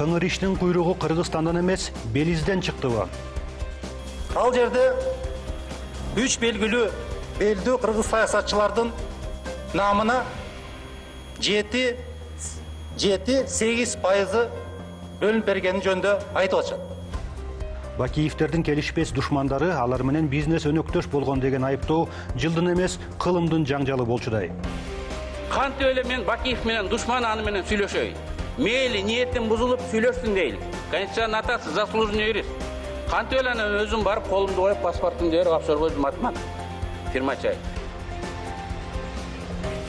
кыңыр иштин куйругу кыргызстандан эмес белизден чыктыбы ал жерде үч белгилүү белдүү кыргыз саясатчылардын намына жети жети сегиз пайызы бөлүнүп бергени жөнүндө айтып атышат бакиевдердин келишпес душмандары алар менен бизнес өнөктөш болгон деген айыптоо жылдын эмес кылымдын жаңжалы болчудай кантип эле мен бакиев менен душман аны менен сүйлөшөй мейли ниетим бузулуп сүйлөштүм дейли конституциянын атасы заслуженный юрист. Кантип эле анан өзүм барып колумду коюп паспортумду берип офшорго өзүм атман фирмачы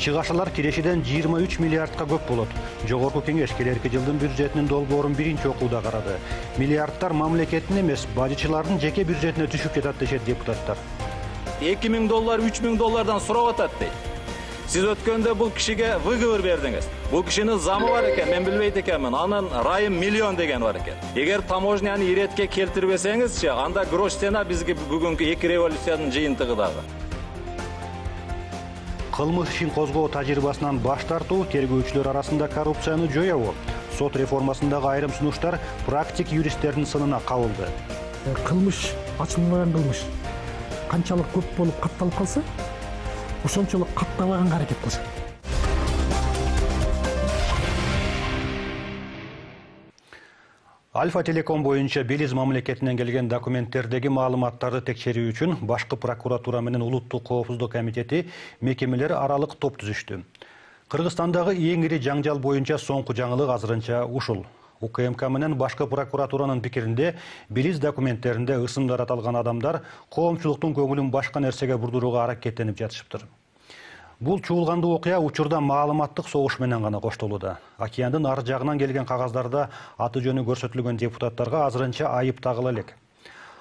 чыгашалар кирешеден 23 миллиардка көп болот жогорку кеңеш келерки жылдын бюджетинин долбоорун биринчи окууда карады миллиардтар мамлекеттин эмес бажычылардын жеке бюджетине түшүп жатат дешет депутаттар. Эки миң доллар үч миң доллардан сурап атат дейт сиз өткөндө бул кишиге выговор бердиңиз бул кишинин замы бар экен мен билбейт экенмин анын райым миллион деген бар экен эгер таможняны иретке келтирбесеңизчи анда грош цена бизге бүгүнкү эки революциянын жыйынтыгы дагы кылмыш ишин козгоо тажрыйбасынан баш тартуу тергөөчүлөр арасында коррупцияны жоебу сот реформасындагы айрым сунуштар практик юристтердин сынына кабылды кылмыш ачылмаган кылмыш канчалык көп болуп катталып калса ошончолук каттабаганга аракет кылышат альфа телеком боюнча белиз мамлекетинен келген документтердеги маалыматтарды текшерүү үчүн башкы прокуратура менен улуттук коопсуздук комитети мекемелер аралык топ түзүштү кыргызстандагы эң ири жаңжал боюнча соңку жаңылык азырынча ушул укмк менен башкы прокуратуранын пикиринде белиз документтеринде ысымдар аталган адамдар коомчулуктун көңүлүн башка нерсеге бурдурууга аракеттенип жатышыптыр. Бул чуулгандуу окуя учурда маалыматтык согуш менен гана коштолууда. Океандын ар жагынан келген кагаздарда аты жөнү көрсөтүлгөн депутаттарга азырынча айып тагыла элек.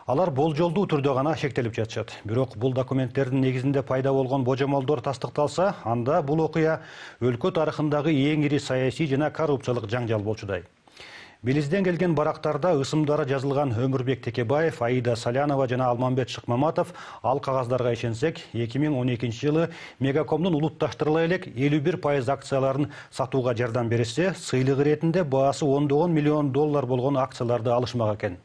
Алар болжолдуу түрдө гана шектелип жатышат. Бирок бул документтердин негизинде пайда болгон божомолдор тастыкталса анда бул окуя өлкө тарыхындагы эң ири саясий жана коррупциялык жаңжал болчудай. Белизден келген барактарда ысымдары жазылган өмүрбек текебаев аида салянова жана алмамбет шыкмаматов ал миң он экинчи жылы мегакомдун улутташтырыла элүү бир пайыз акцияларын сатууга жардам беришсе сыйлык иретинде баасы ондогон миллион доллар болгон акцияларды алышмак экен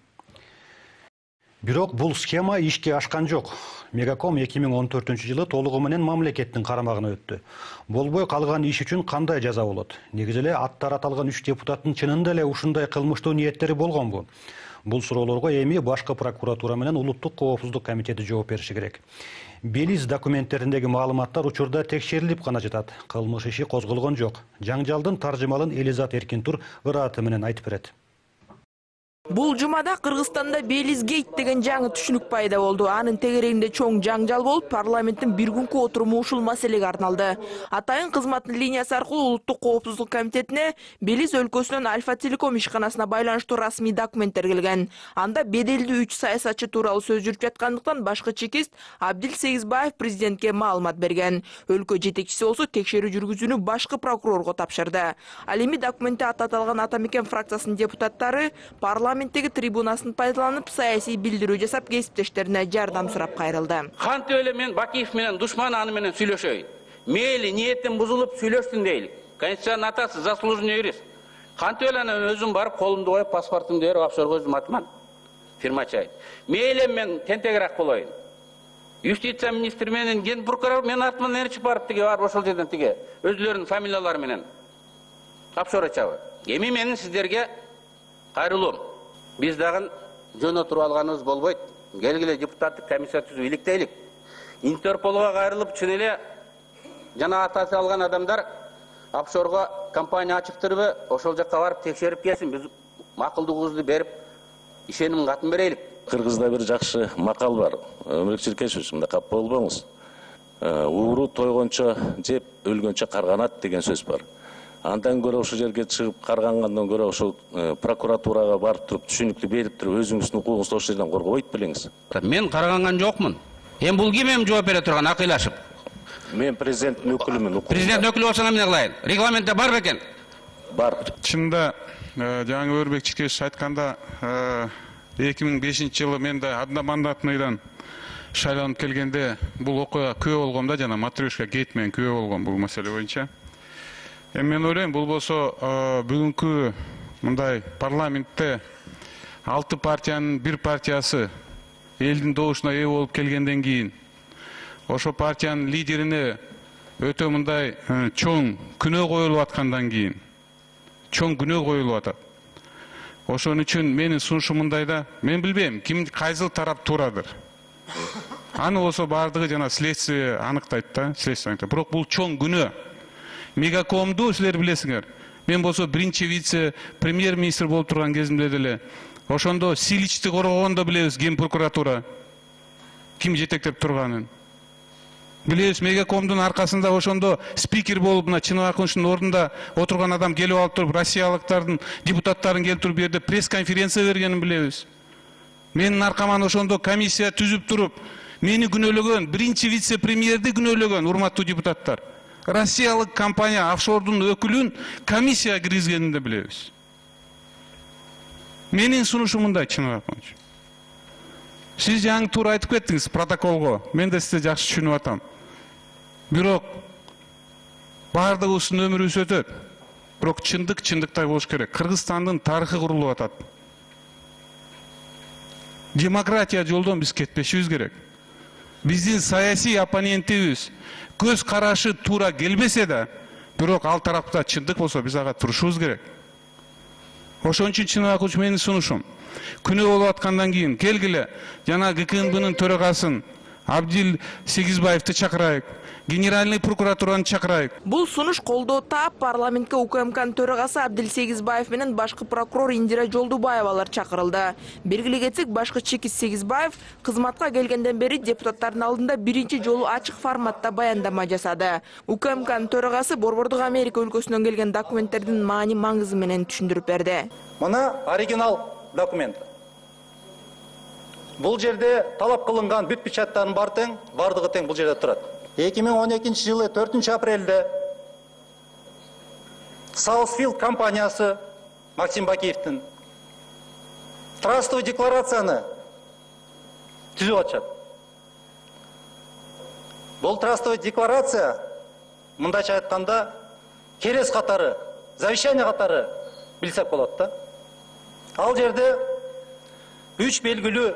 бирок бул схема ишке ашкан жок. Мегаком эки миң он төртүнчү жылы толугу менен мамлекеттин карамагына өттү. Болбой калган иш үчүн кандай жаза болот? Негизи эле аттары аталган үч депутаттын чынында эле ушундай кылмыштуу ниеттери болгонбу? Бул суроолорго эми башкы прокуратура менен улуттук коопсуздук комитети жооп бериши керек. Белиз документтериндеги маалыматтар учурда текшерилип гана жатат. Кылмыш иши козголгон жок. Жаңжалдын таржымалын элизат эркинтур ырааты менен айтып берет. Бул жумада кыргызстанда белиз гейт деген жаңы түшүнүк пайда болду анын тегерегинде чоң жаңжал болуп парламенттин бир күнкү отуруму ушул маселеге арналды. Атайын кызматтын линиясы аркылуу улуттук коопсуздук комитетине белиз өлкөсүнөн альфа телеком ишканасына байланыштуу расмий документтер келген анда беделдүү үч саясатчы тууралуу сөз жүрүп жаткандыктан башкы чекист абдил сегизбаев президентке маалымат берген. Өлкө жетекчиси болсо текшерүү жүргүзүүнү башкы прокурорго тапшырды. Ал эми документте аты аталган ата мекен фракциясынын депутаттары парламент парламенттеги трибунасын пайдаланып саясий билдирүү жасап кесиптештерине жардам сурап кайрылды кантип эле мен бакиев менен душман аны менен сүйлөшөй мейли ниетим бузулуп сүйлөштүм дейли конституциянын атасы заслуженный юрист. Кантип эле анан өзүм барып колумду коюп паспортумду берип офшорго өзүм атман фирмачы мейли мен тентегирээк болоюн юстиция министри менен ген прокурор менин артыман ээрчип барып тиги барып ошол жерден тиги өзүлөрүнүн фамилиялары менен. Офшор ачабы эми менин сиздерге кайрылуум биз дагы жөн отуруп алганыбыз болбойт. Келгиле депутаттык комиссия түзүп иликтейлик. Интерполго кайрылып чын эле жана аты аталган адамдар офшорго компания ачыптырбы ошол жака барып текшерип келсин. Биз макулдугубузду берип ишеним катын берейлик кыргызда бир жакшы макал бар. Өмүрбек чиркешевич мындай капа болбоңуз. Ууру тойгончо жеп өлгөнчө карганат деген сөз бар. Андан көрө ошол жерге чыгып каргангандан көрө ошол прокуратурага барып туруп түшүнүктү берип туруп өзүңүздүн укугуңузду ошол жерден коргобойт белеңиз. Мен карганган жокмун эми бул ким эми жооп бере турган? Акыйлашып. Мен президенттин өкүлүмүн президент өкүлү болсоң эмне кылайын. Регламентте бар бекен бар. Чынында жаңы өрбек чиркешев айтканда эки миң бешинчи жылы мен да одномандатныйдан шайланып келгенде бул окуяга күбө болгом да жана матрешка гейт менен күбө болгом бул маселе боюнча. Эми мен ойлойм бул болсо бүгүнкү мындай парламентте алты партиянын бир партиясы элдин добушуна ээ болуп келгенден кийин ошо партиянын лидерине өтө мындай э, чоң күнөө коюлуп аткандан кийин чоң күнөө коюлуп атат ошон үчүн менин сунушум мындай да мен билбейм ким кайсыл тарап туурадыр аны болсо баардыгы жана следствие аныктайт да следствие аныктайт бирок бул чоң күнөө мегакомду силер билесиңер мен болсо биринчи вице премьер министр болуп турган кезимде деле ошондо силичти коргогондо билебиз ген прокуратура ким жетектеп турганын билебиз мегакомдун аркасында ошондо спикер болуп мына чыныбаковичтин ордунда отурган адам келип алып туруп россиялыктардын депутаттарын келип туруп бул жерде пресс конференция бергенин билебиз менин аркаман ошондо комиссия түзүп туруп мени күнөөлөгөн биринчи вице премьерди күнөөлөгөн урматтуу депутаттар. Россиялык компания офшордун өкүлүн комиссияга киргизгенин да билебиз менин сунушум мындай чыныбакович сиз жаңы туура айтып кеттиңиз протоколго мен да сизди жакшы түшүнүп атам. Бирок баардыгыбыздын өмүрүбүз өтөт бирок чындык чындыктай болуш керек. Кыргызстандын тарыхы курулуп атат демократия жолдон биз кетпешибиз керек. Биздин саясий оппонентибиз көз карашы туура келбесе да бирок ал тарапта чындык болсо биз ага турушубуз керек. Ошон үчүн чыныбакович менин сунушум. Күнөө болуп аткандан кийин келгиле жана гкнбнын төрагасын абдил сегизбаевди чакырайык генеральный прокуратураны чакырайык бул сунуш колдоо таап парламентке укмкнын төрагасы абдилсегизбаев менен башкы прокурор индира жолдубаевалар чакырылды. Белгилей кетсек башкы чекис сегизбаев кызматка келгенден бери депутаттардын алдында биринчи жолу ачык форматта баяндама жасады. Укмкнын төрагасы борбордук америка өлкөсүнөн келген документтердин маани маңызы менен түшүндүрүп берди мына оригинал документ. Бул жерде талап кылынган бүт печаттардын бар тең барлығы тең бұл жерде турат 2012 жылы 4 апрельде Саусфилд компаниясы Максим Бакиевтің трастовый декларацияны түзіп жатышады бұл трастовый декларация мындайша айтқанда керес қатары завещание қатары білсек болады да. Ал жерде үш белгілі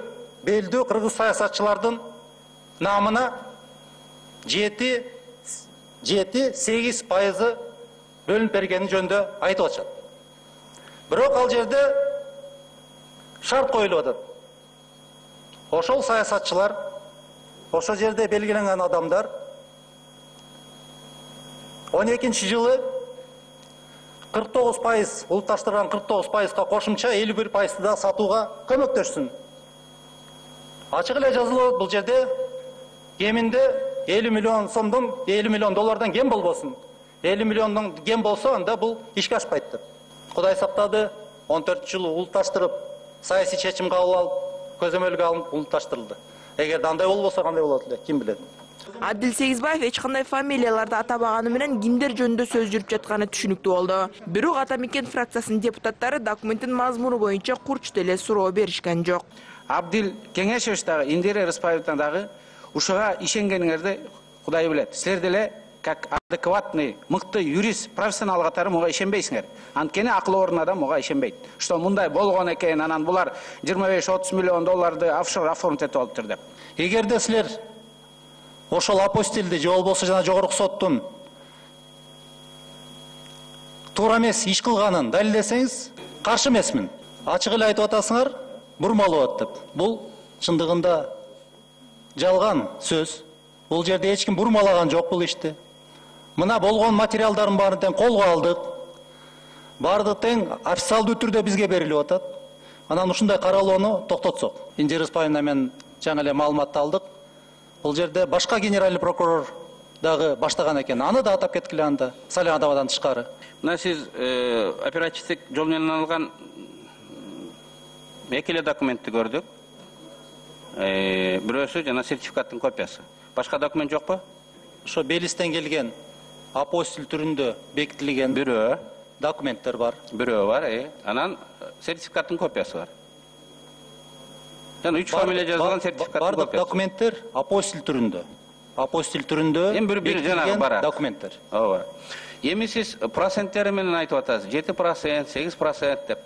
белді қырғыз саясатшылардың намына жети жети сегиз пайызы бөлүнүп бергени жөнүндө айтып атышат бирок ал жерде шарт коюлуп атат ошол саясатчылар ошол жерде белгиленген адамдар он экинчи жылы кырк тогуз пайыз улутташтырган кырк тогуз пайызга кошумча элүү бир пайызды да сатууга көмөктөшсүн ачык эле жазылып бул жерде кеминде элүү миллион сомдон элүү миллион доллардан кем болбосун элүү миллиондон кем болсо анда бул ишке ашпайт деп кудай сактады он төртүнчү жылы улутташтырып саясий чечим кабыл алып көзөмөлгө алынып улутташтырылды эгерде андай болбосо кандай болот эле ким билет Абдил Сегизбаев эч кандай фамилияларды атабаганы менен кимдер жөнүндө сөз жүрүп жатканы түшүнүктүү болду. Бирок Ата мекен фракциясынын депутаттары документтин мазмуну боюнча курч деле суроо беришкен жок. абдил кеңешевич дагы индира рыспаевна дагы ушуга ишенгениңерди кудай билет силер деле как адекватный мыкты юрист профессионал катары буга ишенбейсиңер анткени акыл орун адам буга ишенбейт что мындай болгон экен анан булар жыйырма беш отуз миллион долларды офшор оформить этип алыптыр деп. Эгерде силер ошол апостилди же болбосо жана жогорку соттун туура эмес иш кылганын далилдесеңиз каршы эмесмин ачык эле айтып атасыңар бурмалап деп. Бул чындыгында жалган сөз. Бул жерде эч ким бурмалаган жок бул ишти мына болгон материалдардын баарын тең колго алдык баардыгы тең официалдуу түрдө бизге берилип атат анан ушундай каралоону токтотсок индира рыспаевна менен жаңы эле маалыматты алдык бул жерде башка генеральный прокурор дагы баштаган экен аны да атап кеткиле анда саляң адабадан тышкары мына сиз э, оперативдик жол менен алган эки эле документти көрдүк Э, бирөөсү жана сертификаттын копиясы башка документ жокпу ошо белистен келген апостиль түрүндө бекитилген бирөө документтер бар? Бирөө бар э. Анан э, сертификаттын копиясы бар. Жана үч Бар- фамилия жазылган бар- сертификаттын бардык копиясы. документтер апостиль түрүндө апостиль түрүндө эми бир бир жанагы барат документтер. Ооба. Эми сиз проценттери менен айтып атасыз. Жети процент сегиз процент деп.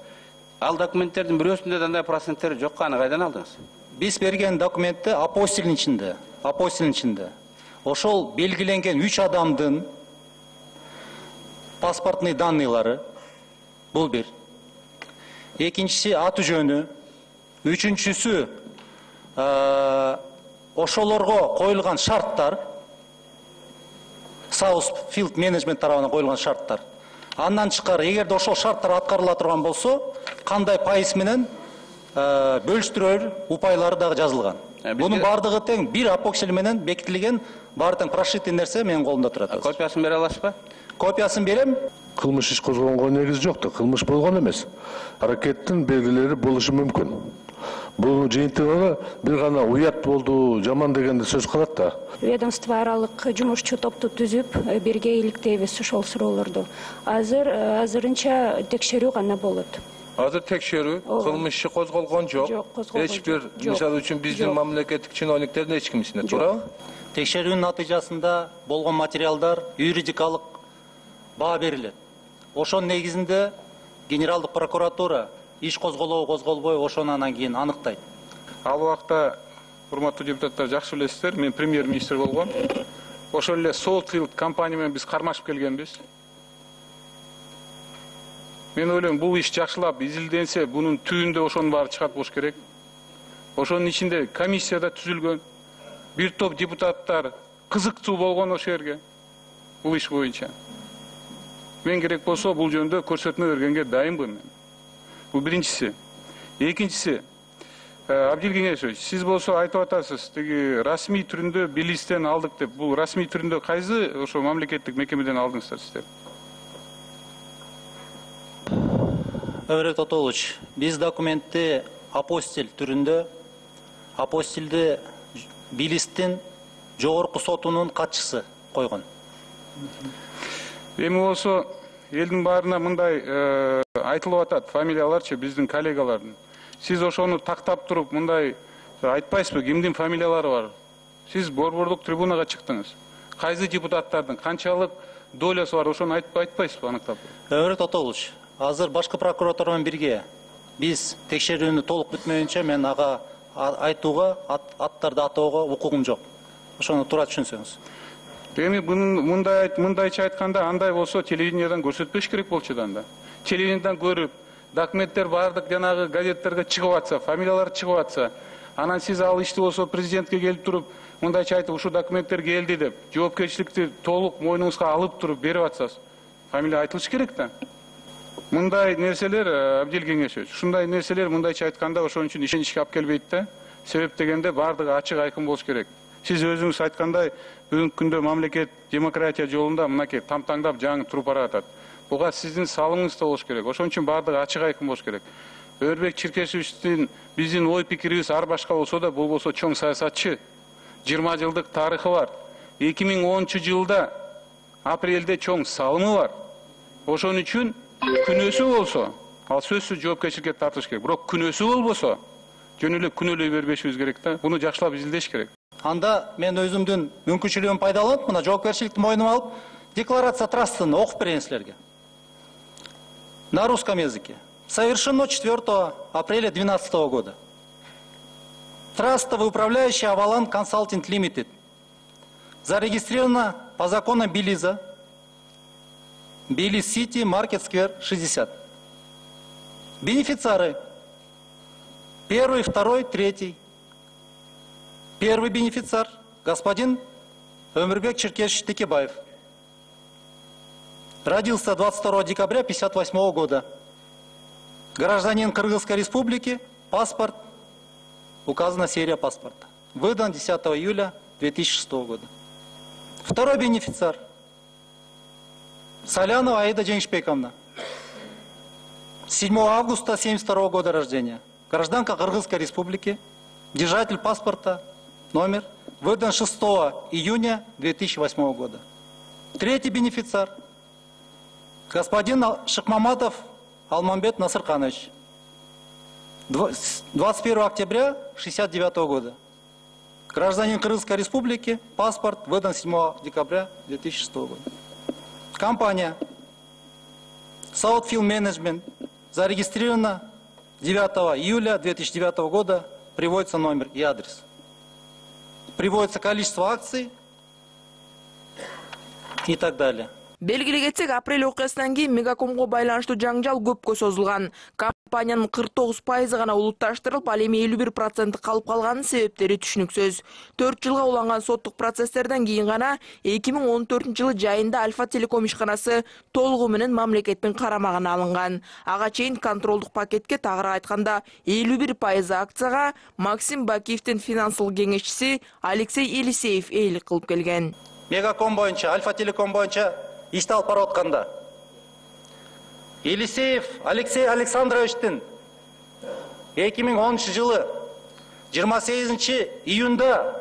Ал документтердин бирөөсүндө да андай проценттер жок аны кайдан алдыңыз? Биз берген документте апостилдин ичинде, апостилдин ичинде ошол белгиленген үч адамдын паспортный данныйлары бул бир. Экинчиси аты жөнү, үчүнчүсү э, ошолорго коюлган шарттар, Southfield менеджмент тарабынан коюлган шарттар. Андан тышкары, эгерде ошол шарттар аткарыла турган болсо, кандай пайыз менен э, бөлүштүрөр упайлары дагы жазылган. Э, бизге- Бунун бардыгы тең бир апоксил менен бекитилген, баары тең прошитый нерсе менин колумда турат. азыр. копиясын бере аласызбы Копиясын берем. кылмыш иш козгонгон негиз жок да кылмыш болгон эмес аракеттин белгилери болушу мүмкүн бул жыйынтыгы бир гана уят болду жаман дегенди сөз кылат да ведомство аралык жумушчу топту түзүп э, бирге иликтейбиз ошол суроолорду азыр э, азырынча текшерүү гана болот азыр текшерүү Ооба. кылмыш иши козголгон жок Жок, козголгон эч бир жок. Жок. мисалы үчүн биздин Жок. мамлекеттик чиновниктердин эч кимисине туурабы Текшерүүнүн натыйжасында болгон материалдар юридикалык баа берилет. Ошонун негизинде Генералдык прокуратура иш козголобу козголбойбу ошону анан кийин аныктайт. ал убакта урматтуу депутаттар жакшы билесиздер мен премьер министр болгом ошол эле Southfield компания менен биз кармашып келгенбиз мен ойлойм бул иш жакшылап изилденсе бунун түбүндө ошонун баары чыгат болуш керек ошонун ичинде комиссия да түзүлгөн бир топ депутаттар кызыктуу болгон ошол жерге бул иш боюнча мен керек болсо бул жөнүндө көрсөтмө бергенге дайынмын мен бул биринчиси экинчиси абдил кеңешович сиз болсо айтып атасыз тиги расмий түрүндө белистен алдык деп бул расмий түрүндө кайсы ошо мамлекеттик мекемеден алдыңыздар сиздер Өврөт Отолович, биз документти апостиль түрүндө апостилди Билистин жогорку сотунун катчысы койгон. эми болсо элдин баарына мындай айтылып атат фамилияларчы биздин коллегалардын сиз ошону тактап туруп мындай айтпайсызбы кимдин фамилиялары бар сиз борбордук трибунага чыктыңыз кайсы депутаттардын канчалык долясы бар ошону айтпайсызбы аныктап Өврөт Отолович, азыр башкы прокуратура менен бирге биз текшерүүнү толук бүтмөйүнчө мен ага айтууга, ат- аттарды атоого укугум жок. Ошону туура түшүнсөңүз. эми мын- мындай мындайча айтканда андай болсо телевидениядан көрсөтпөш керек болчу да анда телевидениядан көрүп документтер баардык жанагы газеттерге чыгып атса фамилиялар чыгып атса анан сиз ал ишти болсо президентке келип туруп мындайча айтып ушул документтер келди деп жоопкерчиликти толук мойнуңузга алып туруп берип атсаңыз фамилия айтылыш керек да мындай нерселер э, абдил кеңешович ушундай нерселер мындайча айтканда ошон үчүн ишеничке алып келбейт да. Себеп дегенде баардыгы ачык айкын болуш керек. Сиз өзүңүз айткандай бүгүнкү күндө мамлекет демократия жолунда мынакей тамтаңдап жаңы туруп баратат буга сиздин салымыңыз да болуш керек. Ошон үчүн баардыгы ачык айкын болуш керек. Өрбек чиркешевичтин биздин ой пикирибиз ар башка болсо да бул болсо чоң саясатчы жыйырма жылдык тарыхы бар. Эки миң онунчу жылда апрелде чоң салымы бар. Ошон үчүн күнөөсү болсо ал сөзсүз жоопкерчиликке тартыш керек бирок күнөөсү болбосо жөн эле күнөөлөй бербешибиз керек да буну жакшылап изилдеш керек Анда мен өзүмдүн мүмкүнчүлүгүмдү пайдаланып, мына жоопкерчиликти мойнума алып, декларация трастын окуп берейин силерге. На русском языке. Совершено 4 апреля 2012 года. Трастовый управляющий Авалан Консалтинг Лимитед. Зарегистрировано по законам Белиза. Белиз Сити, Маркет Сквер, 60. Бенефициары. Первый, второй, третий. Первый бенефициар – господин Өмірбек Черкешевич Текебаев. Родился 22 декабря 1958 года. Гражданин Кыргызской республики, паспорт, указана серия паспорта. Выдан 10 июля 2006 года. Второй бенефициар – Солянова Аида Дженшпековна. 7 августа 1972 года рождения. Гражданка Кыргызской республики, держатель паспорта, номер, выдан 6 июня 2008 года. Третий бенефициар – господин Шахмаматов Алмамбет Насырханович. Два- с 21 октября 1969 года. Гражданин Кыргызской республики, паспорт выдан 7 декабря 2006 года. Компания Southfield Management зарегистрирована 9 июля 2009 года. Приводится номер и адрес. Приводится количество акций и так далее. Белгилей кетсек апрель окуясынан кийин мегакомго байланыштуу жаңжал көпкө созулган. Компаниянын кырк тогуз пайызы гана улутташтырылып ал эми элүү бир проценти калып калганын себептери түшүнүксүз. Төрт жылга уланган соттук процесстерден кийин гана эки миң он төртүнчү жылы жайында альфа телеком ишканасы толугу менен мамлекеттин карамагына алынган. Ага чейин контролдук пакетке тагыраак айтканда элүү бир пайыз акцияга максим бакиевдин финансылык кеңешчиси алексей елисеев ээлик кылып келген. Мегаком боюнча, Альфа Телеком боюнча ишти алып барып атканда Елисеев Алексей Александровичтин 2010 жылы 28 июнда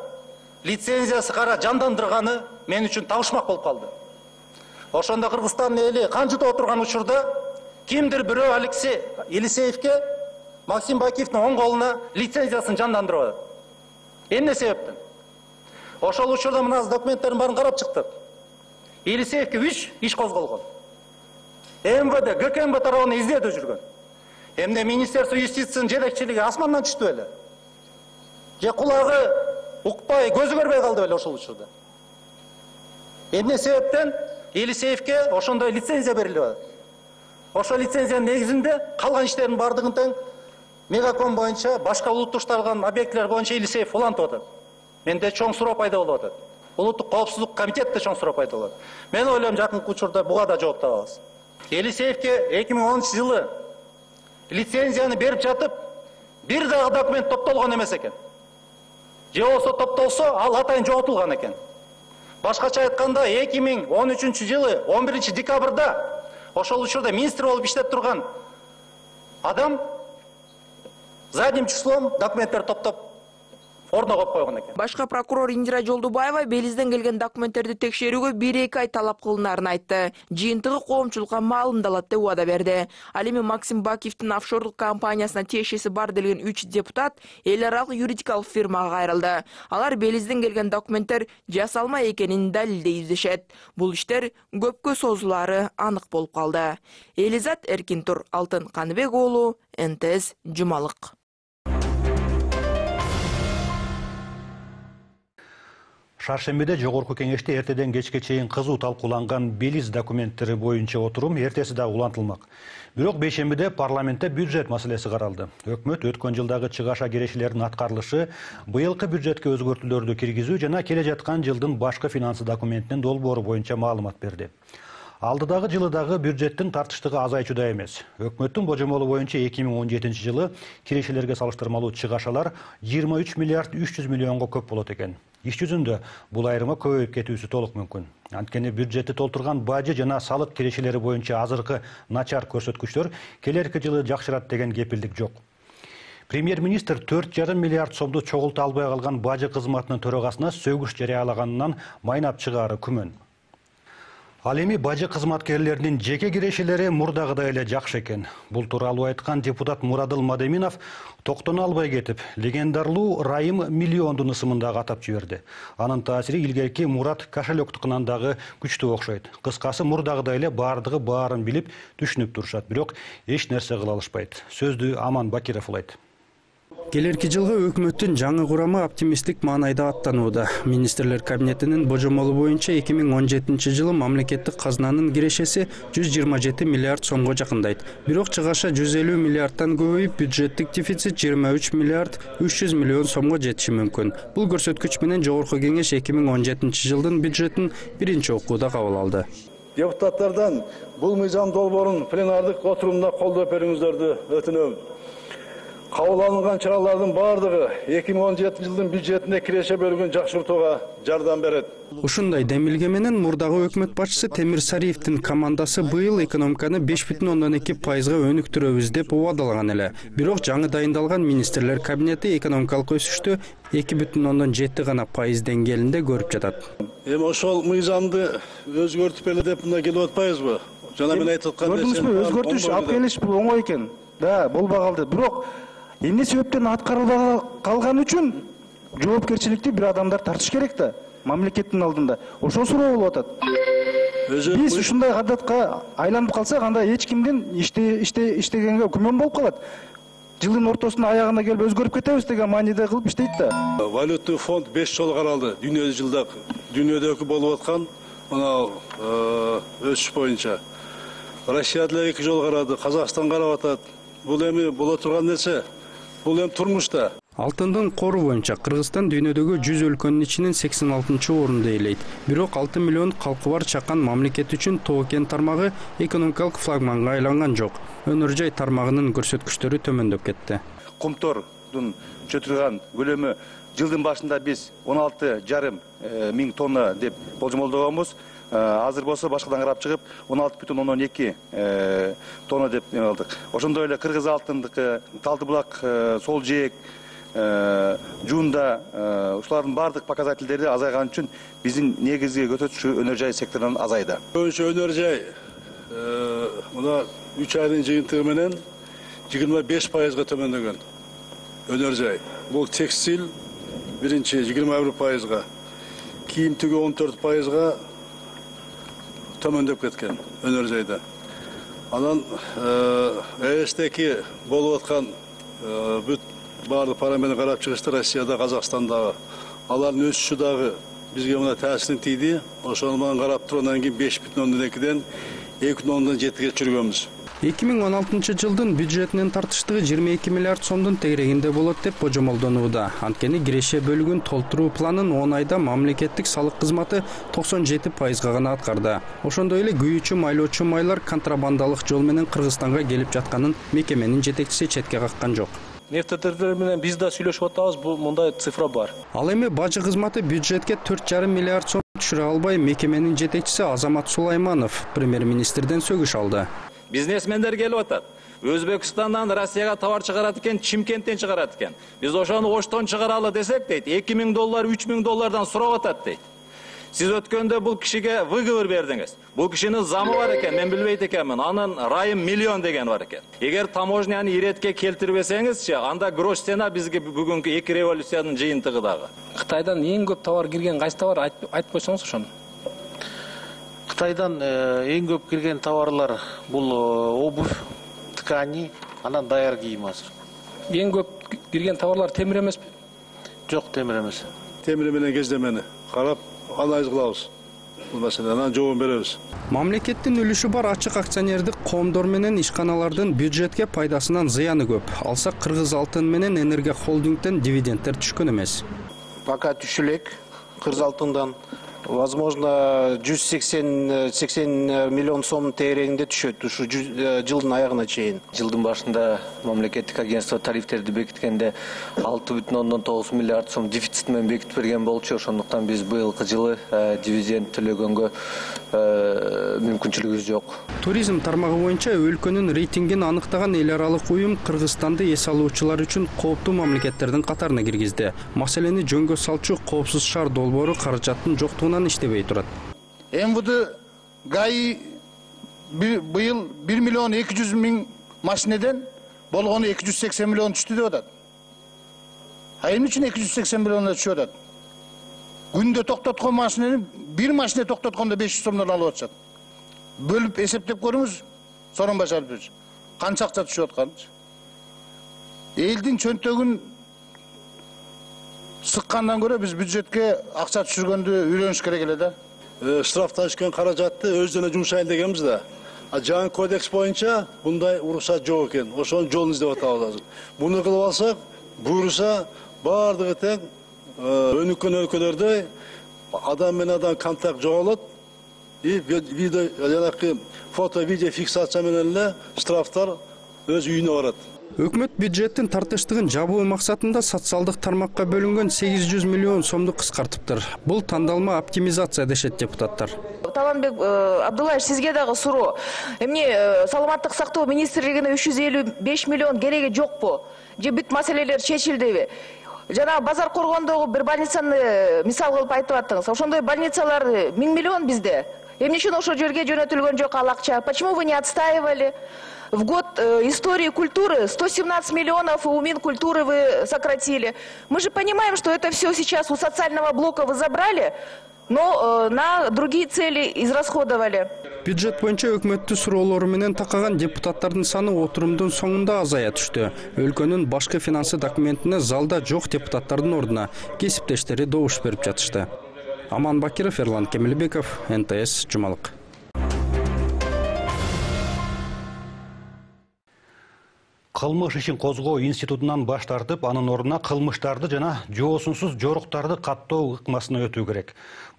лицензиясы кара жандандырганы мен үчүн табышмак болуп калды. Ошондо Кыргызстандын эли канжыта отурган учурда кимдир бирөө Алексей Елисеевке Максим Бакиевдин оң колуна лицензиясын жандандырып атат. Эмне себептен? Ошол учурда мына документтердин баарын карап чыктык. Елисеевке үч иш козголгон. МВД, ГКМБ тарабынан издөөдө жүргөн. Эмне Министерство юстициянын жетекчилиги асмандан түштү беле? Же кулагы укпай, көзү көрбөй калды беле ошол учурда? Эмне себептен Елисеевке ошондой лицензия берилип атат? Ошол лицензиянын негизинде калган иштердин бардыгын тең Мегаком боюнча башка улуттушталган объектилер боюнча Елисеев улантып атат. Менде чоң суроо пайда болуп атат. Улуттук коопсуздук комитетте чоң пайда болот. Мен ойлойм жакынкы учурда буга да жооп табабыз. Елисеевке 2010 жылы лицензияны берип жатып, бир дагы документ топтолгон эмес экен. Же болсо топтолсо, ал атайын жоготулган экен. Башкача айтканда 2013 жылы 11 декабрда ошол учурда министр болуп иштеп турган адам задним числом документтер топтоп ордуна коюп койгон экен. Башка прокурор Индира Жолдубаева Белизден келген документтерди текшерүүгө бир эки ай талап кылынаарын айтты. Жыйынтыгы коомчулукка маалымдалат деп убада берди. Ал эми Максим Бакиевдин офшорлук компаниясына тиешеси бар делген 3 депутат эл аралык юридикалык фирмага кайрылды. Алар Белизден келген документтер жасалма экенин далилдей издешет. Бул иштер көпкө созулаары анык болуп калды. Элизат Эркинтур, Алтын Каныбек уулу, НТС Жумалык. Шаршембиде жогорку кеңеште эртеден кечке чейин кызуу талкууланган Белиз документтери боюнча отурум эртеси дагы улантылмак. Бирок бейшембиде парламентте бюджет маселеси каралды. Өкмөт өткөн жылдагы чыгаша кирешелердин аткарылышы, быйылкы бюджетке өзгөртүүлөрдү киргизүү жана келе жаткан жылдын башкы финансы документинин долбоору боюнча маалымат берди. Алдыдагы жылы дагы бюджеттин тартыштыгы азайчуда эмес. Өкмөттүн божомолу боюнча 2017 жылы кирешелерге салыштырмалуу чыгашалар 23 миллиард 300 миллионго көп болот экен. Иш жүзүндө бул айырма көбөйүп кетүүсү толук мүмкүн. Анткени бюджетти толтурган бажы жана салык кирешелери боюнча азыркы начар көрсөткүчтөр келерки жылы жакшырат деген кепилдик жок. Премьер-министр 4,5 миллиард сомду чогулта албай калган бажы кызматынын төрагасына сөгүш жарыялаганынан майнап чыгаары күмөн. Ал эми бажы кызматкерлеринин жеке кирешелери мурдагыдай эле жакшы экен. Бул тууралуу айткан депутат Мурадыл Мадеминов токтоно албай кетип, легендарлуу Райым миллиондун ысымын атап жиберди. Анын таасири илгерки Мурат кошелектукунан дагы күчтүү окшойт. Кыскасы мурдагыдай эле баардыгы баарын билип, түшүнүп турушат, бирок эч нерсе кыла алышпайт. Сөздү Аман Бакиров улайт. Келерки жылғы өкмөттүн жаңы курамы оптимисттик маанайда аттанууда. Министрлер кабинетинин божомолу боюнча 2017 жылы мамлекеттик казынанын кирешеси 127 миллиард сомго жакындайт. Бирок чыгаша 150 миллиардтан көбөйүп, бюджеттик дефицит 23 миллиард 300 миллион сомго жетиши мүмкүн. Бул көрсөткүч менен жогорку кеңеш 2017 жылдын бюджетин биринчи окууда кабыл алды. Депутаттардан бул мыйзам долбоорун пленардык отурумда колдоп берүүңүздөрдү өтүнөм. Кабыл алынган чаралардын баардыгы 2017 жылдын бюджетине киреше бөлүгүн жакшыртууга жардам берет. Ушундай демилге менен мурдагы өкмөт башчысы Темир Сариевдин командасы быйыл экономиканы 5,2 пайызга өнүктүрөбүз деп убадалаган эле. Бирок жаңы дайындалган министрлер кабинети экономикалык өсүштү 2,7 гана пайыз деңгээлинде көрүп жатат. Эми ошол мыйзамды өзгөртүп эле деп мына келип атпайбызбы? Жана мен айтып аткан Көрдүңүзбү, өзгөртүш алып келиш бул оңой экен. Да, болбой калды. Бирок эмне себептен аткарылбай калганы үчүн жоопкерчиликти бир адамдар тартыш керек да мамлекеттин алдында ошол суроо болуп атат биз ушундай кадатка айланып калсак анда эч кимдин иште иште иштегенге күмөн болуп калат жылдын ортосунун аягына келип өзгөрүп кетебиз деген мааниде кылып иштейт да валютный фонд беш жолу каралды дүйнө жылда дүйнөдөгү болуп аткан мынау өсүш боюнча россия деле эки жолу карады казакстан карап атат бул эми боло турган нерсе бул эми турмуш да алтындын кору боюнча кыргызстан дүйнөдөгү жүз өлкөнүн ичинен сексен алтынчы орунду ээлейт бирок алты миллион калкы бар чакан мамлекет үчүн тоо кен тармагы экономикалык флагманга айланган жок. Өнөр жай тармагынын көрсөткүчтөрү төмөндөп кетти. Кумтордун чөтүрган көлөмү жылдын башында биз он алты жарым миң тонна деп болжомолдогонбуз. Азыр болсо башкадан карап чыгып он алты бүтүн ондон эки тонна деп эме кылдык ошондой эле кыргыз алтындыкы талды булак сол жээк жуунда ушулардын баардык показательдери азайган үчүн биздин негизги көтөтүүчү өнөр жай секторунан азайды. Көбүнчө өнөр жай мына үч айдын жыйынтыгы менен жыйырма беш пайызга төмөндөгөн өнөр жай. Бул текстиль биринчи жыйырма бир пайызга. Кийим тигүү он төрт пайызга төмөндөп кеткен өнөр жайда анан эстеки болуп аткан бүт баардык параметрин карап чыгышты россияда казакстандагы алардын өсүшү дагы бизге мына таасирин тийди ошону менен карап туруп анан кийин беш бүтүн ондон экиден эки бүтүн ондон жетиге чүргөнбүз эки миң он алтынчы жылдын бюджетинин тартыштыгы жыйырма эки миллиард сомдун тегерегинде болот деп божомолдонууда анткени киреше бөлүгүн толтуруу планын он айда мамлекеттик салык кызматы токсон жети пайызга гана аткарды ошондой эле күйүүчү майлоочу майлар контрабандалык жол менен кыргызстанга келип жатканын мекеменин жетекчиси четке каккан жок нефтетерлер менен биз да сүйлөшүп атабыз бул мындай цифра бар ал эми бажы кызматы бюджетке төрт жарым миллиард сом түшүрө албай мекеменин жетекчиси азамат сулайманов премьер министрден сөгүш алды бизнесмендер келип атат өзбекстандан россияга товар чыгарат экен чимкенттен чыгарат экен биз ошону оштон чыгаралы десек дейт эки миң доллар үч миң доллардан сурап атат дейт сиз өткөндө бул кишиге выговор бердиңиз бул кишинин замы бар экен мен билбейт экенмин анын райым миллион деген бар экен эгер таможняны иретке келтирбесеңизчи анда грош цена бизге бүгүнкү эки революциянын жыйынтыгы дагы кытайдан эң көп товар кирген кайсы товар? Айтып койсоңуз ошону кытайдан эң көп кирген товарлар бул обувь ткани анан даяр кийим азыр эң көп кирген товарлар темир эмеспи жок темир эмес темир менен кездемени карап анализ кылабыз бул маселени анан жообун беребиз мамлекеттин үлүшү бар ачык акционердик коомдор менен ишканалардын бюджетке пайдасынан зыяны көп. Алсак кыргыз алтын менен энергия холдингден дивиденддер түшкөн эмес пока түшө элек кыргыз алтындан возможно жүз сексен сексен миллион сомдун тегерегинде түшөт ушу жылдын аягына чейин жылдын башында мамлекеттик агентство тарифтерди бекиткенде алты бүтүн ондон тогуз миллиард сом дефицит менен бекитип берген болчу ошондуктан биз быйылкы жылы дивиденд төлөгөнгө мүмкүнчүлүгүбүз жок туризм тармагы боюнча өлкөнүн рейтингин аныктаган эл аралык уюм кыргызстанды эс алуучулар үчүн кооптуу мамлекеттердин катарына киргизди маселени жөнгө салчу коопсуз шаар долбоору каражаттын иштебей турат мвд гаи быйыл бир миллион эки жүз миң машинеден болгону эки миллион түштү деп атат а эмне үчүн эки жүз сексен миллионго түшүп атат күндө токтоткон машинени бир машине токтоткондо беш жүз сомдон алып атышат бөлүп эсептеп көрүңүз сооронбай шарипович канча акча түшүп атканынчы элдин чөнтөгүн сыккандан көрө биз бюджетке акча түшүргөндү үйрөнүш керек эле да штрафтан түшкөн каражатты өздөрүнө жумшайлы дегенбиз да а жаңы кодекс боюнча мындай уруксат жок экен ошонун жолун издеп атабыз азыр муну кылып алсак буюрса баардыгы тең өнүккөн өлкөлөрдөй адам менен адам контакт жоголот и видео фото видео фиксация менен эле штрафтар өз үйүнө барат өкмөт бюджеттин тартыштыгын жабуу максатында социалдык тармакка бөлүнгөн сегиз жүз миллион сомду кыскартыптыр бул тандалма оптимизация дешет депутаттар. Таланбек абдуллаевич сизге дагы суроо эмне саламаттык сактоо министрлигине үч жүз элүү беш миллион кереги жокпу же бүт маселелер чечилдиби жанагы базар коргондогу бир больницаны мисал кылып айтып аттыңыз. Ошондой больницалар миң миллион бизде эмне үчүн ошол жерге жөнөтүлгөн жок ал акча почему вы не отстаивали? В год э, истории культуры 117 миллионов у Минкультуры вы сократили. Мы же понимаем, что это все сейчас у социального блока вы забрали, но э, на другие цели израсходовали. бюджет боюнча өкмөттү суроолору менен такаган депутаттардын саны отурумдун соңунда азая түштү өлкөнүн башкы финансы документине залда жок депутаттардын ордуна кесиптештери добуш берип жатышты аман бакиров эрлан кемелбеков нтс жумалык кылмыш ишин козгоо институтунан баш тартып анын ордуна кылмыштарды жана жоосунсуз жоруктарды каттоо ыкмасына өтүү керек.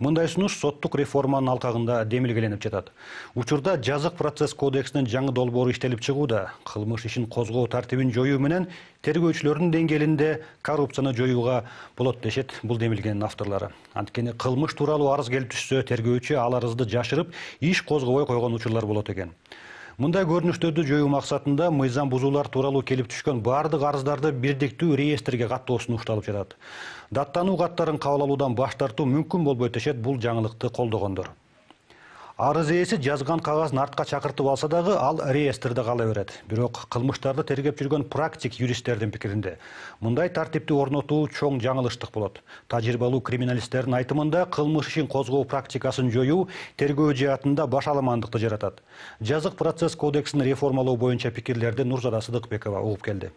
Мындай сунуш соттук реформанын алкагында демилгеленип жатат. Учурда жазык процесс кодексинин жаңы долбоору иштелип чыгууда кылмыш ишин козгоо тартибин жоюу менен тергөөчүлөрдүн деңгээлинде коррупцияны жоюуга болот дешет бул демилгенин авторлору анткени кылмыш тууралуу арыз келип түшсө тергөөчү ал арызды жашырып иш козгобой койгон учурлар болот экен мындай көрүнүштөрдү жоюу максатында мыйзам бузуулар тууралуу келип түшкөн баардык арыздарды бирдиктүү реестрге каттоо сунушталып жатат. Даттануу каттарын кабыл алуудан баш тартуу мүмкүн болбойт дешет бул жаңылыкты колдогондор арыз ээси жазган кагазын артка чакыртып алса дагы ал реестрде кала берет бирок кылмыштарды тергеп жүргөн практик юристтердин пикиринде. Мындай тартипти орнотуу чоң жаңылыштык болот. Тажрыйбалуу криминалисттердин айтымында кылмыш ишин козгоо практикасын жоюу тергөө жаатында баш аламандыкты жаратат. Жазык процесс кодексин реформалоо боюнча пикирлерди нурзада сыдыкбекова угуп келди.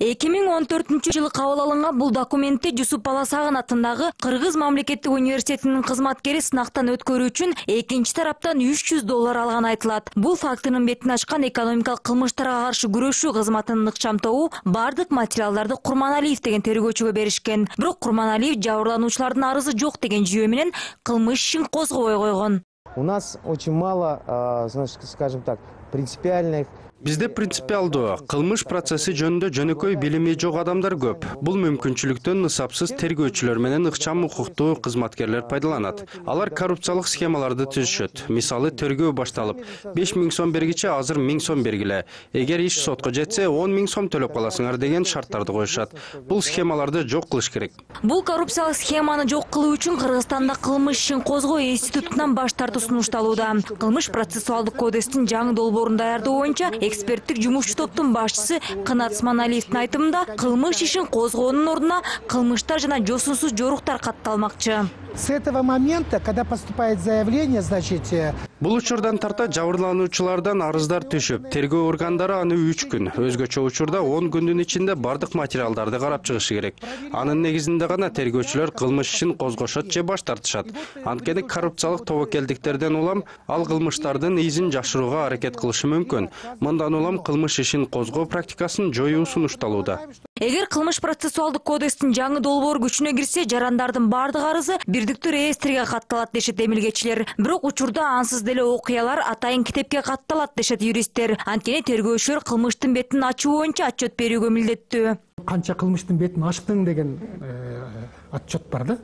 Эки миң он төртүнчү жылы кабыл алынган бул документти жусуп баласагын атындагы кыргыз мамлекеттик университетинин кызматкери сынактан өткөрүү үчүн экинчи тараптан үч жүз доллар алганы айтылат. Бул фактынын бетин ачкан экономикалык кылмыштарга каршы күрөшүү кызматынын ыкчам тобу баардык материалдарды курманалиев деген тергөөчүгө беришкен. Бирок курманалиев жабырлануучулардын арызы жок деген жүйө менен кылмыш ишин козгобой койгон. У нас очень мало а, значит скажем так принципиальных бизде принципиалдуу кылмыш процесси жөнүндө жөнөкөй билими жок адамдар көп бул мүмкүнчүлүктөн ысапсыз тергөөчүлөр менен ыкчам укуктуу кызматкерлер пайдаланат алар коррупциялык схемаларды түзүшөт мисалы тергөө башталып беш миң сом бергиче азыр миң сом бергиле эгер иш сотко жетсе он миң сом төлөп каласыңар деген шарттарды коюшат бул схемаларды жок кылыш керек бул коррупциялык схеманы жок кылуу үчүн кыргызстанда кылмыш ишин козгоо институтунан баш тартуу сунушталууда кылмыш процессуалдык кодекстин жаңы долбоорун даярдоо боюнча эксперттик жумушчу топтун башчысы канат сманалиевдин айтымында кылмыш ишин козгоонун ордуна кылмыштар жана жосунсуз жоруктар катталмакчы С этого момента, когда поступает заявление, значит, э, бул учурдан тарта жабырлануучулардан арыздар түшүп тергөө органдары аны үч күн өзгөчө учурда он күндүн ичинде бардык материалдарды карап чыгышы керек. Анын негизинде гана тергөөчүлөр кылмыш ишин козгошот же баш тартышат анткени коррупциялык тобокелдиктерден улам ал кылмыштардын изин жашырууга аракет кылышы мүмкүн мындан улам кылмыш ишин козгоо практикасын жоюу сунушталууда эгер кылмыш процессуалдык кодекстин жаңы долбоору күчүнө кирсе жарандардын баардык арызы бирдиктүү реестрге катталат дешет демилгечилер бирок учурда ансыз деле окуялар атайын китепке катталат дешет юристтер. Анткени тергөөчүлөр кылмыштын бетин ачуу боюнча отчет берүүгө милдеттүү. Канча кылмыштын бетин ачтың деген э, отчет бар да?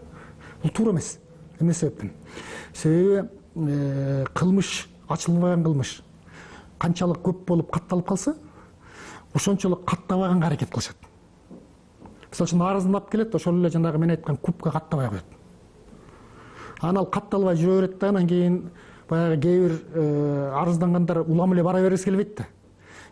Бул туура эмес. Эмне себептен? Себеби э, кылмыш ачылбаган кылмыш көп болуп катталып калса ошончолук каттабаганга аракет кылышат. Үчүн арызын алып келет ошол эле жанагы мен айткан кубка каттабай коет. Анан ал катталбай жүрө берет да анан кийин баягы кээ бир э, арыздангандар улам эле бара бергиси келбейт да.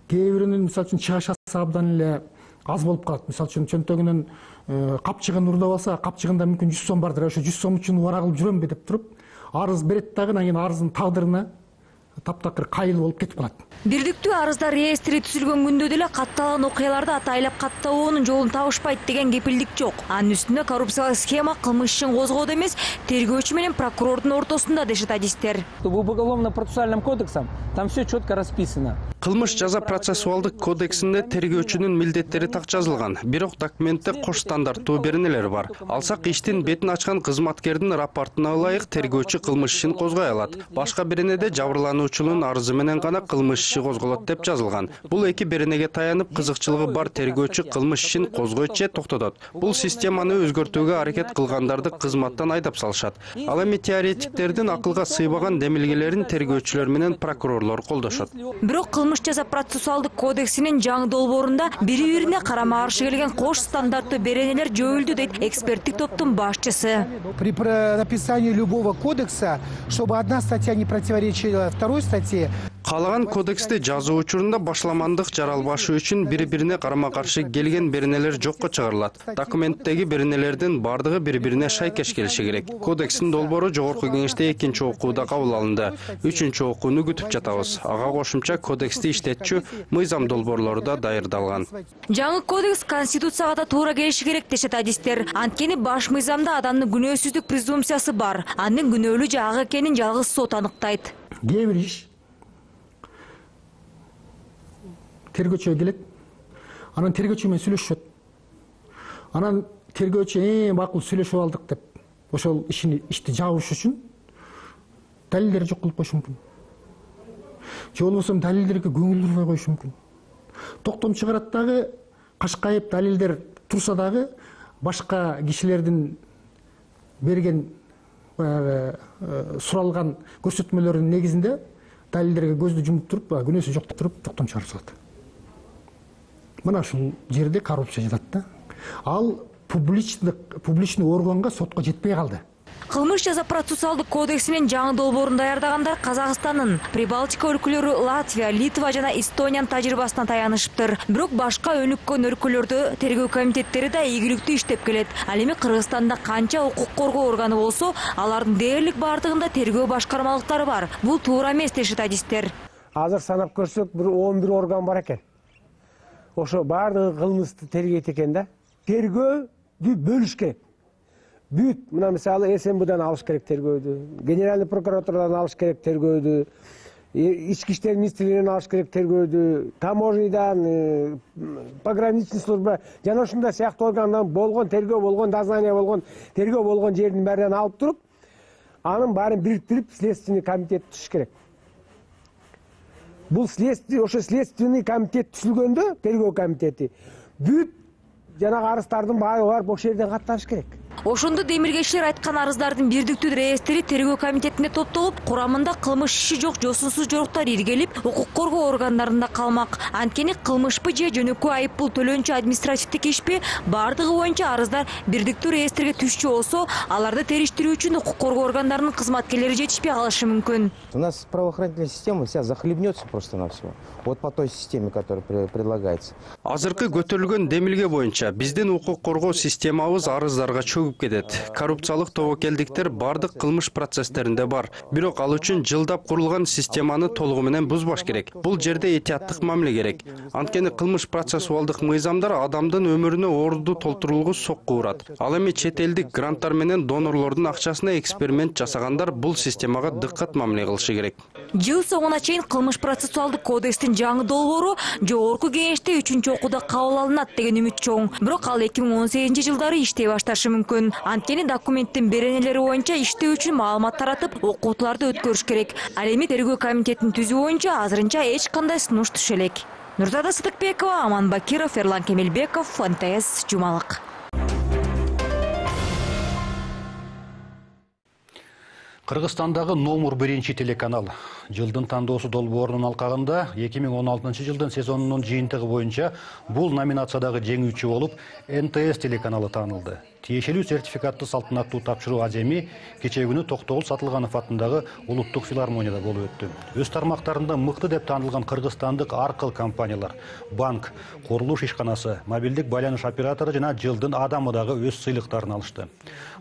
Кээ биринин мисалы үчүн чыгашасы абдан эле аз болуп калат. Мисалы үчүн чөнтөгүнөн э, капчыгын уурдап алса капчыгында мүмкүн жүз сом бардыр. Ошо жүз сом үчүн убара кылып жүрөмбү деп туруп арыз берет дагы анан кийин арыздын тагдырына таптакыр кайыл болуп кетип калат. Бирдиктүү арыздар реестри түзүлгөн күндө деле катталган окуяларды атайлап каттабоонун жолун табышпайт деген кепилдик жок. Анын үстүнө коррупциялык схема кылмыш ишин козгоодо эмес тергөөчү менен прокурордун ортосунда дешет адистер. В уголовно процессуальном кодексе там все четко расписано. Кылмыш жаза процессуалдык кодексинде тергөөчүнүн милдеттери так жазылган. Бирок документте кош стандарттуу беренелер бар. Алсак иштин бетин ачкан кызматкердин рапортуна ылайык тергөөчү кылмыш ишин козгой алат. Башка беренеде жабырлануучунун арызы менен гана кылмыш иши козголот деп жазылган. Бул эки беренеге таянып кызыкчылыгы бар тергөөчү кылмыш ишин козгойт же токтотот. Бул системаны өзгөртүүгө аракет кылгандарды кызматтан айдап салышат. Ал эми теоретиктердин акылга сыйбаган демилгелерин тергөөчүлөр менен прокурорлор колдошот. Бирок кылмыш жаза процессуалдык кодексинин жаңы долбоорунда бири бирине карама каршы келген кош стандарттуу беренелер жоюлду дейт эксперттик топтун башчысы. При написании любого кодекса, чтобы одна статья не противоречила второй статье, каалаган кодексти жазуу учурунда башламандык жаралбашы үчүн бири бирине карама каршы келген беренелер жокко чыгарылат. Документтеги беренелердин баардыгы бири бирине шайкеш келиши керек. Кодекстин долбоору жогорку кеңеште экинчи окууда кабыл алынды. Үчүнчү окууну күтүп жатабыз. Ага кошумча кодексти иштетчү мыйзам долбоорлору да даярдалган. Жаңы кодекс конституцияга да туура келиши керек дешет адистер. Анткени баш мыйзамда адамдын күнөөсүздүк презумпциясы бар. Анын күнөөлүү жагы экенин жалгыз сот аныктайт. Кээ бир иш тергөөчүгө келет анан тергөөчү менен сүйлөшүшөт анан тергөөчү эң макул сүйлөшүп алдык деп ошол ишини ишти жабыш үчүн далилдерди жок кылып коюшу мүмкүн же болбосо далилдерге көңүл бурбай коюшу мүмкүн токтом чыгарат дагы кашкайып далилдер турса дагы башка кишилердин берген баягы э, суралган көрсөтмөлөрдүн негизинде далилдерге көздү жумуп туруп баягы күнөөсү жок деп туруп токтом чыгарып салат мына ушул жерде коррупция жатат да ал публичдык публичный органга сотко жетпей калды кылмыш жаза процессуалдык кодексинин жаңы долбоорун даярдагандар казакстандын прибалтика өлкөлөрү латвия литва жана эстониянын тажрыйбасына таянышыптыр бирок башка өнүккөн өлкөлөрдө тергөө комитеттери да ийгиликтүү иштеп келет. Ал эми кыргызстанда канча укук коргоо органы болсо алардын дээрлик баардыгында тергөө башкармалыктары бар. Бул туура эмес дешет адистер азыр санап көрсөк бир он бир орган бар экен. Ошо баардыгы кылмышты тергейт экен да? Тергөөдү бөлүш керек бүт мына мисалы смбдан алыш керек тергөөдү генеральный прокуратурадан алыш керек тергөөдү ички иштер министрлигинен алыш керек тергөөдү таможнядан э, пограничный служба жана ушундай сыяктуу органдан болгон тергөө болгон дознание болгон тергөө болгон жердин баарынан алып туруп анын баарын бириктирип следственный комитет түзүш керек. Бул следствие ошо следственный комитет түзүлгөндө тергөө комитети бүт жанагы арыздардын баары барып ошол жерден каттаныш керек. Ошондо демиргечилер айткан арыздардын бирдиктүү реестри тергөө комитетине топтолуп курамында кылмыш иши жок жосунсуз жоруктар иргелип укук коргоо органдарында калмак анткени кылмышпы же жөнөкөй айып пул төлөөнчү административдик ишпи баардыгы боюнча арыздар бирдиктүү реестрге түшчү болсо аларды териштирүү үчүн укук коргоо органдарынын кызматкерлери жетишпей калышы мүмкүн У нас правоохранительная система вся захлебнется просто на все. Вот по той системе, которая пре- предлагается. азыркы көтөрүлгөн демилге боюнча биздин укук коргоо системабыз арыздарга чөгүп кетет коррупциялык тобокелдиктер баардык кылмыш процесстеринде бар. Бирок ал үчүн жылдап курулган системаны толугу менен бузбаш керек. Бул жерде этияттык мамиле керек. Анткени кылмыш процессуалдык мыйзамдар адамдын өмүрүнө орду толтурулгус сокку урат. Ал эми чет элдик гранттар менен донорлордун акчасына эксперимент жасагандар бул системага дыккат мамиле кылышы керек. Жыл соңуна чейин кылмыш процессуалдык кодекстин жаңы долбоору жогорку кеңеште үчүнчү окууда кабыл алынат деген үмүт чоң. Бирок ал эки миң он сегизинчи жылдары иштей башташы мүмкүн. Анткени документтин беренелери боюнча иштөө үчүн маалымат таратып окутууларды өткөрүш керек. Ал эми тергөө комитетин түзүү боюнча азырынча эч кандай сунуш түшө элек. Нурзада сыдыкбекова аман бакиров эрлан кемелбеков нтс жумалык Кыргызстандагы номер биринчи телеканал жылдын тандоосу долбоорунун алкагында 2016 жылдын сезонунун жыйынтыгы боюнча бул номинациядагы жеңүүчү болуп НТС телеканалы таанылды. Тиешелүү сертификатты салтанаттуу тапшыруу аземи кечээ күнү Токтогул Сатылганов атындагы улуттук филармонияда болуп өттү. Өз тармактарында мыкты деп таанылган кыргызстандык аркыл компаниялар, банк, курулуш ишканасы, мобилдик байланыш оператору жана жылдын адамы дагы өз сыйлыктарын алышты.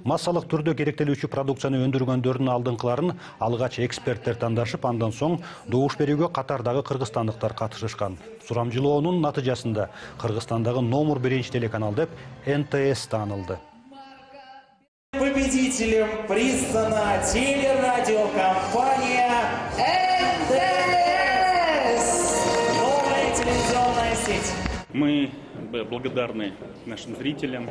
Массалык түрдө керектелүүчү продукцияны өндүргөндөрдүн алдыңкыларын алгач эксперттер тандашып, андан соң добуш берүүгө катардагы кыргызстандыктар катышышкан. Сурамжылоонун натыйжасында Кыргызстандагы номер биринчи телеканал деп НТС таанылды. Победителем признана телерадиокомпания НТС. Новая телевизионная сеть. Мы благодарны нашим зрителям.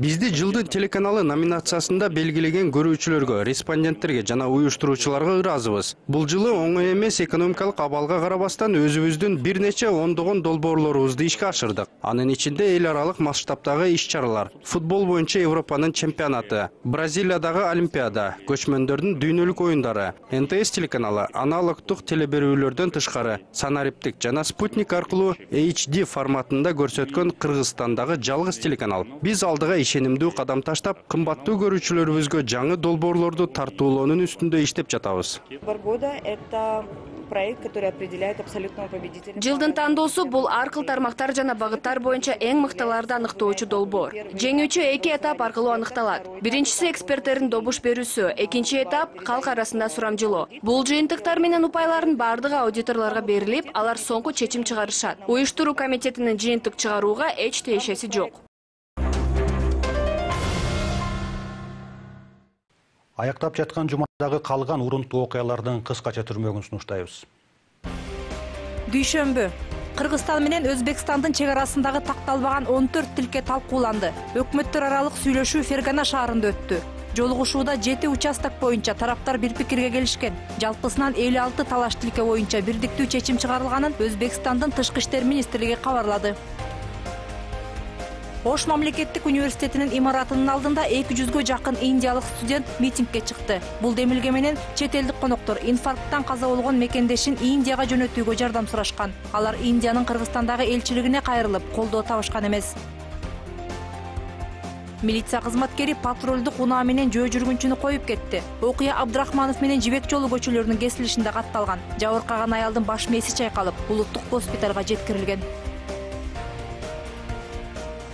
бизди жылдын телеканалы номинациясында белгилеген көрүүчүлөргө респонденттерге жана уюштуруучуларга ыраазыбыз бул жылы оңой эмес экономикалык абалга карабастан өзүбүздүн бир нече ондогон долбоорлорубузду ишке ашырдык анын ичинде эл аралык масштабтагы иш чаралар футбол боюнча европанын чемпионаты бразилиядагы олимпиада көчмөндөрдүн дүйнөлүк оюндары нтс телеканалы аналогдук телеберүүлөрдөн тышкары санариптик жана спутник аркылуу hd форматында көрсөткөн кыргызстандагы жалгыз телеканал. Биз алдыга ишенимдүү кадам таштап кымбаттуу көрүүчүлөрүбүзгө жаңы долбоорлорду тартуулоонун үстүндө иштеп жатабыз. Года – это проект, который определяет абсолютного победителя. Жылдын тандоосу бул ар кыл тармактар жана багыттар боюнча эң мыктыларды аныктоочу долбоор. Жеңүүчү эки этап аркылуу аныкталат. Биринчиси эксперттердин добуш берүүсү, экинчи этап калк арасында сурамжылоо. Бул жыйынтыктар менен упайлардын бардыгы аудиторлорго берилип, алар соңку чечим чыгарышат. Уюштуруу комитетинин жыйынтык чыгарууга эч тиешеси жок. Аяктап жаткан жумадагы калган урунтуу окуялардын кыскача түрмөгүн сунуштайбыз. дүйшөмбү кыргызстан менен өзбекстандын чек арасындагы такталбаган он төрт тилке талкууланды өкмөттөр аралык сүйлөшүү фергана шаарында өттү жолугушууда жети участок боюнча тараптар бир пикирге келишкен жалпысынан элүү алты талаш тилке боюнча бирдиктүү чечим чыгарылганын өзбекстандын тышкы иштер министрлиги кабарлады ош мамлекеттик университетинин имаратынын алдында эки жүзгө жакын индиялык студент митингге чыкты. Бул демилге менен чет элдик коноктор инфаркттан каза болгон мекендешин индияга жөнөтүүгө жардам сурашкан. Алар индиянын кыргызстандагы элчилигине кайрылып колдоо табышкан эмес. Милиция кызматкери патрулдук унаа менен жөө жүргүнчүнү коюп кетти. Окуя абдрахманов менен жибек жолу көчөлөрүнүн кесилишинде катталган. Жабыркаган аялдын баш мээси чайкалып улуттук госпиталга жеткирилген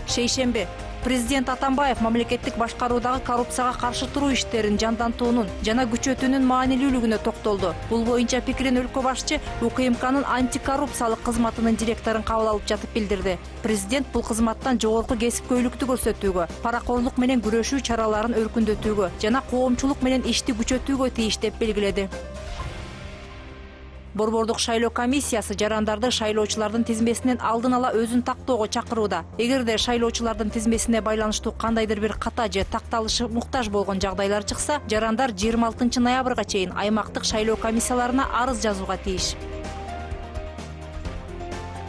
шейшемби президент атамбаев мамлекеттик башкаруудагы коррупцияга каршы туруу иштерин жандантуунун жана күчөтүүнүн маанилүүлүгүнө токтолду. Бул боюнча пикирин өлкө башчы укмкнын антикоррупциялык кызматынын директорун кабыл алып жатып билдирди президент бул кызматтан жогорку кесипкөйлүктү көрсөтүүгө паракорлук менен күрөшүү чараларын өркүндөтүүгө жана коомчулук менен ишти күчөтүүгө тийиш деп белгиледи борбордук шайлоо комиссиясы жарандарды шайлоочулардын тизмесинен алдын ала өзүн тактоого чакырууда. Эгерде шайлоочулардын тизмесине байланыштуу кандайдыр бир ката же такталышы муктаж болгон жагдайлар чыкса жарандар жыйырма алтынчы ноябрга чейин аймактык шайлоо комиссияларына арыз жазууга тийиш.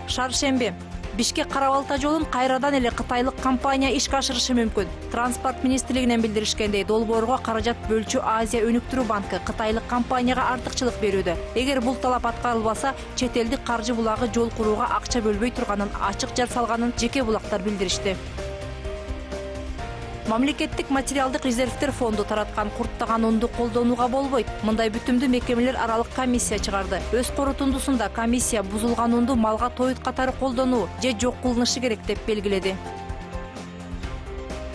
Шаршемби бишкек кара балта жолун кайрадан эле кытайлык компания ишке ашырышы мүмкүн. Транспорт министрлигинен билдиришкендей долбоорго каражат бөлчү азия өнүктүрүү банкы кытайлык компанияга артыкчылык берүүдө. Эгер бул талап аткарылбаса чет элдик каржы булагы жол курууга акча бөлбөй турганын ачык жар салганын жеке булактар билдиришти мамлекеттик материалдык резервдер фонду тараткан курттаган унду колдонууга болбойт. Мындай бүтүмдү мекемелер аралык комиссия чыгарды. Өз корутундусунда комиссия бузулган унду малга тоют катары колдонуу же жок кылынышы керек деп белгиледи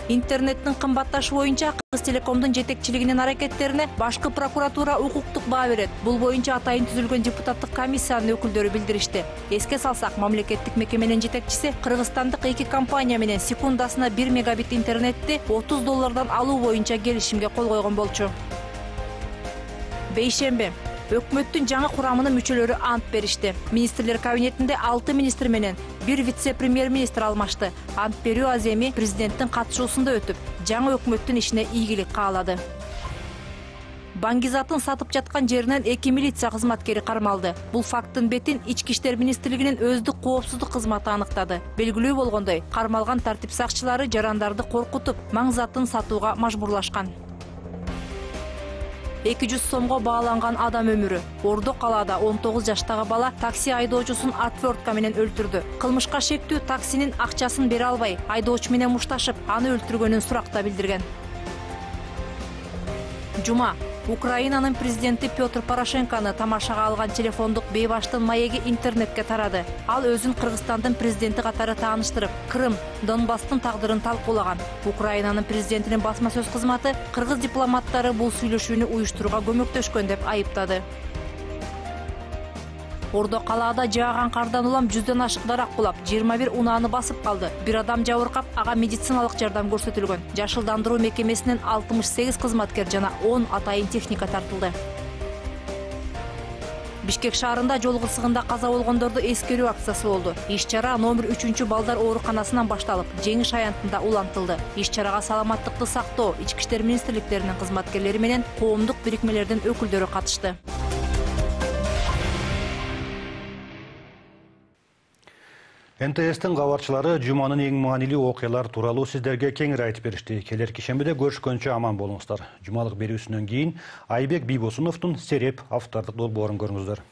интернеттин кымбатташы боюнча кыргыз телекомдун жетекчилигинин аракеттерине башкы прокуратура укуктук баа берет. Бул боюнча атайын түзүлгөн депутаттык комиссиянын өкүлдөрү билдиришти. Эске салсак мамлекеттик мекеменин жетекчиси кыргызстандык эки компания менен секундасына бир мегабит интернетти отуз доллардан алуу боюнча келишимге кол койгон болчу. Бейшемби өкмөттүн жаңы курамынын мүчөлөрү ант беришти. Министрлер кабинетинде алты министр менен бир вице премьер министр алмашты. Ант берүү аземи президенттин катышуусунда өтүп жаңы өкмөттүн ишине ийгилик каалады баңгизатын сатып жаткан жеринен эки милиция кызматкери кармалды. Бул факттын бетин ички иштер министрлигинин өздүк коопсуздук кызматы аныктады. Белгилүү болгондой кармалган тартип сакчылары жарандарды коркутуп маң затын сатууга мажбурлашкан эки жүз сомго бааланган адам өмүрү. Ордо калаада он тогуз жаштагы бала такси айдоочусун отвертка менен өлтүрдү. Кылмышка шектүү таксинин акчасын бере албай айдоочу менен мушташып аны өлтүргөнүн суракта билдирген. Жума украинанын президенти петр порошенкону тамашага алган телефондук бейбаштын маеги интернетке тарады. Ал өзүн кыргызстандын президенти катары тааныштырып крым донбасстын тагдырын талкуулаган украинанын президентинин басма сөз кызматы кыргыз дипломаттары бул сүйлөшүүнү уюштурууга көмөктөшкөн деп айыптады. Ордо калаада жааган кардан улам жүздөн ашык дарак кулап жыйырма бир унааны басып калды. Бир адам жабыркап ага медициналык жардам көрсөтүлгөн. Жашылдандыруу мекемесинен алтымыш сегиз кызматкер жана он атайын техника тартылды. Бишкек шаарында жол кырсыгында каза болгондорду эскерүү акциясы болду. Иш чара номер үчүнчү балдар ооруканасынан башталып жеңиш аянтында улантылды. Иш чарага саламаттыкты сактоо ички иштер министрликтеринин кызматкерлери менен коомдук бирикмелердин өкүлдөрү катышты нтстин кабарчылары жуманын эң маанилүү окуялар тууралуу сиздерге кеңири айтып беришти келерки шембиде көрүшкөнчө аман болуңуздар жумалык берүүсүнөн кийин айбек бийбосуновдун сереп автордук долбоорун көрүңүздөр